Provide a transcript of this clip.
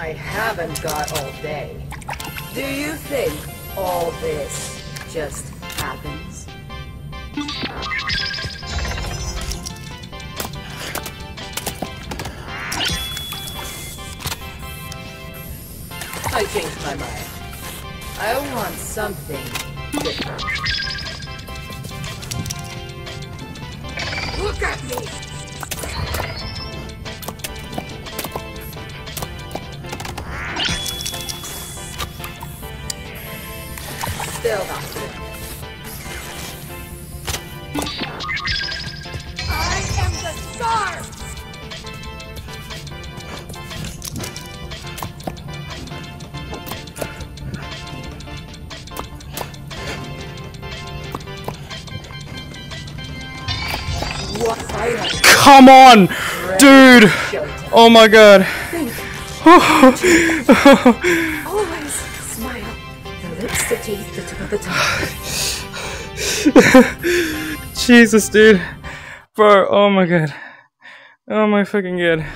I haven't got all day. Do you think all this just happens? I changed my mind. I want something different. Look at me! Still not good. I am the star! Come on, dude. Oh my god. Always smile. The tip of the tongue. Jesus, dude. Bro, oh my god. Oh my fucking god.